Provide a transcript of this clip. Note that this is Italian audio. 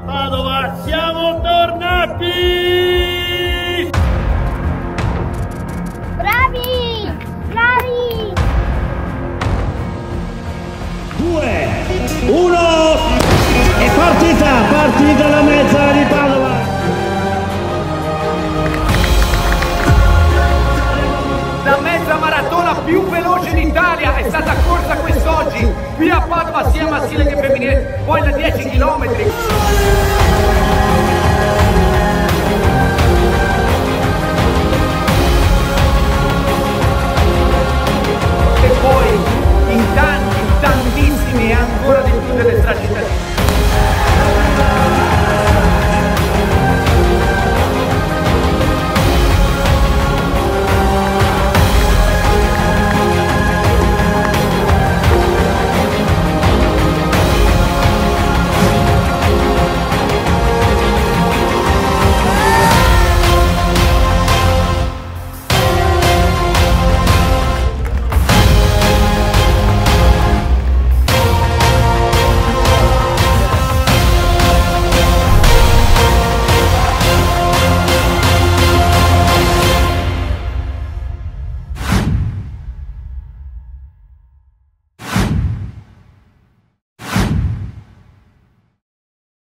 Padova, siamo tornati! Bravi! Bravi! Due, uno e partita, partita la mezza di Padova. La mezza maratona più veloce d'Italia è stata corsa quest'oggi qui a Padova sia maschile che femminile, poi da 10 km. 在在在。